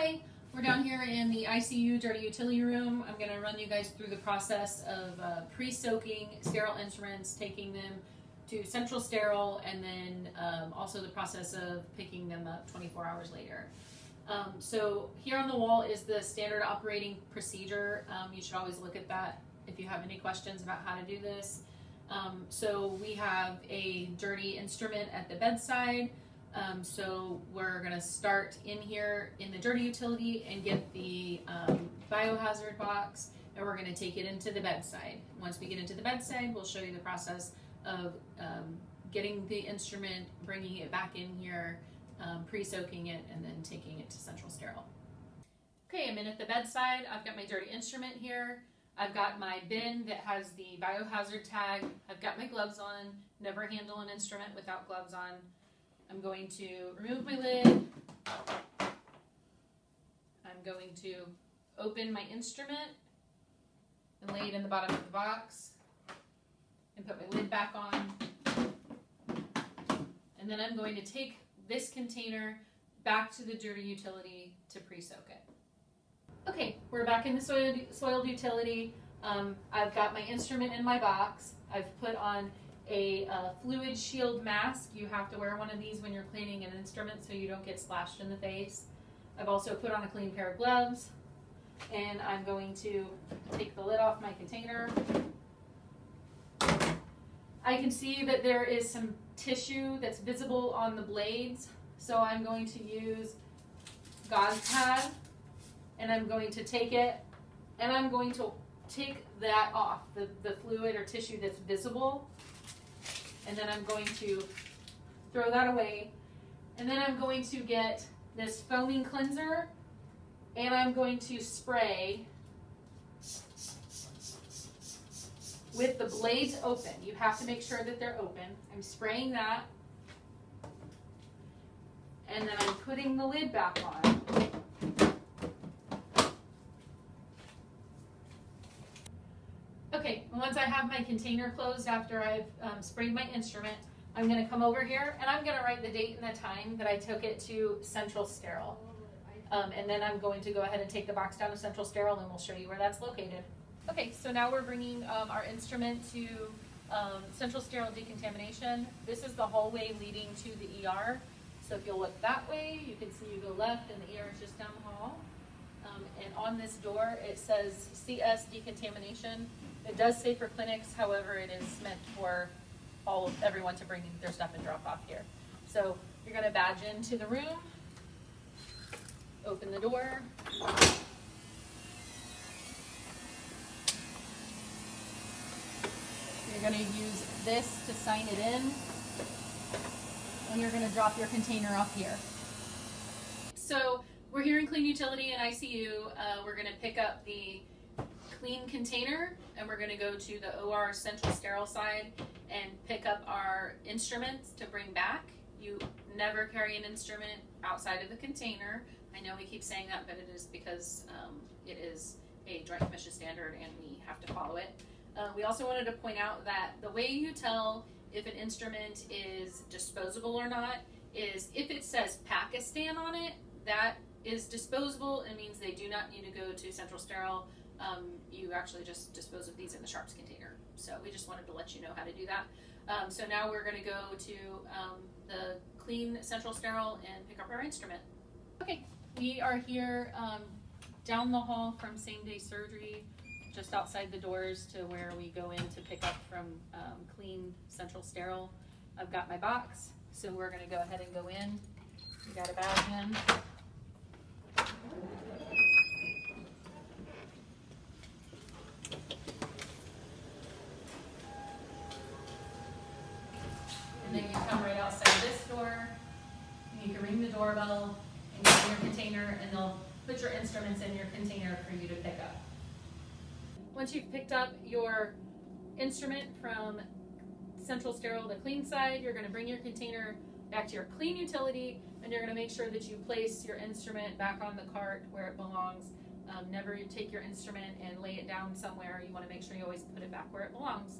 Hi, we're down here in the ICU dirty utility room. I'm going to run you guys through the process of uh, pre-soaking sterile instruments, taking them to central sterile, and then um, also the process of picking them up 24 hours later. Um, so here on the wall is the standard operating procedure. Um, you should always look at that if you have any questions about how to do this. Um, so we have a dirty instrument at the bedside. Um, so we're going to start in here in the dirty utility and get the um, biohazard box and we're going to take it into the bedside. Once we get into the bedside, we'll show you the process of um, getting the instrument, bringing it back in here, um, pre-soaking it, and then taking it to central sterile. Okay, I'm in at the bedside. I've got my dirty instrument here. I've got my bin that has the biohazard tag. I've got my gloves on. Never handle an instrument without gloves on. I'm going to remove my lid. I'm going to open my instrument and lay it in the bottom of the box and put my lid back on. And then I'm going to take this container back to the dirty utility to pre-soak it. Okay, we're back in the soiled, soiled utility. Um, I've got my instrument in my box. I've put on a uh, fluid shield mask. You have to wear one of these when you're cleaning an instrument so you don't get splashed in the face. I've also put on a clean pair of gloves and I'm going to take the lid off my container. I can see that there is some tissue that's visible on the blades so I'm going to use gauze pad and I'm going to take it and I'm going to take that off, the, the fluid or tissue that's visible and then I'm going to throw that away. And then I'm going to get this foaming cleanser and I'm going to spray with the blades open. You have to make sure that they're open. I'm spraying that and then I'm putting the lid back on. Okay, once I have my container closed after I've um, sprayed my instrument, I'm going to come over here and I'm going to write the date and the time that I took it to Central Sterile. Um, and then I'm going to go ahead and take the box down to Central Sterile and we'll show you where that's located. Okay, so now we're bringing um, our instrument to um, Central Sterile Decontamination. This is the hallway leading to the ER. So if you'll look that way, you can see you go left and the ER is just down the hall. Um, and on this door, it says CS Decontamination. It does say for clinics, however, it is meant for all of everyone to bring their stuff and drop off here. So you're going to badge into the room, open the door. You're going to use this to sign it in, and you're going to drop your container off here. So we're here in Clean Utility and ICU. Uh, we're going to pick up the clean container and we're going to go to the OR central sterile side and pick up our instruments to bring back. You never carry an instrument outside of the container. I know we keep saying that, but it is because um, it is a Joint Commission standard and we have to follow it. Uh, we also wanted to point out that the way you tell if an instrument is disposable or not is if it says Pakistan on it, that is disposable. It means they do not need to go to central sterile um, you actually just dispose of these in the sharps container. So we just wanted to let you know how to do that. Um, so now we're going to go to um, the clean central sterile and pick up our instrument. Okay, we are here um, down the hall from same day surgery, just outside the doors to where we go in to pick up from um, clean central sterile. I've got my box, so we're going to go ahead and go in. We got a bag in. And then you come right outside this door, and you can ring the doorbell, and get your container, and they'll put your instruments in your container for you to pick up. Once you've picked up your instrument from central sterile, the clean side, you're gonna bring your container back to your clean utility, and you're gonna make sure that you place your instrument back on the cart where it belongs. Um, never take your instrument and lay it down somewhere. You wanna make sure you always put it back where it belongs.